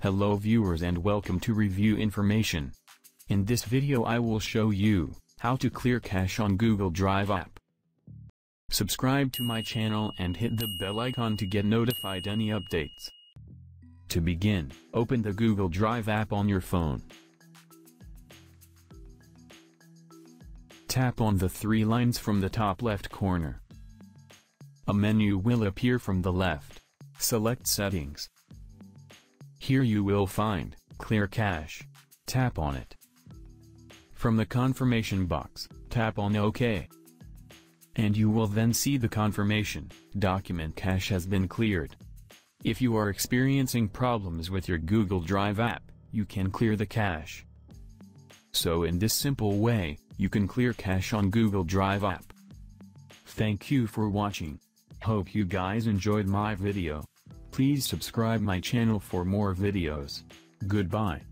Hello viewers and welcome to Review Information. In this video I will show you, how to clear cache on Google Drive app. Subscribe to my channel and hit the bell icon to get notified any updates. To begin, open the Google Drive app on your phone. Tap on the three lines from the top left corner. A menu will appear from the left. Select Settings. Here you will find, Clear Cache. Tap on it. From the confirmation box, tap on OK. And you will then see the confirmation, document cache has been cleared. If you are experiencing problems with your Google Drive app, you can clear the cache. So in this simple way, you can clear cache on Google Drive app. Thank you for watching. Hope you guys enjoyed my video. Please subscribe my channel for more videos. Goodbye.